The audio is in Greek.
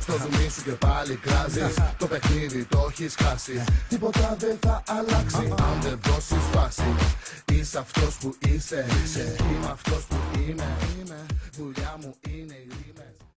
στο ζουμί σου και πάλι κράζεις. Το παιχνίδι το έχεις χάσει. Τίποτα δεν θα αλλάξει Αν δεν δώσεις βάση. Είσαι αυτός που είσαι. Είμαι αυτός που είμαι. Δουλειά μου είναι η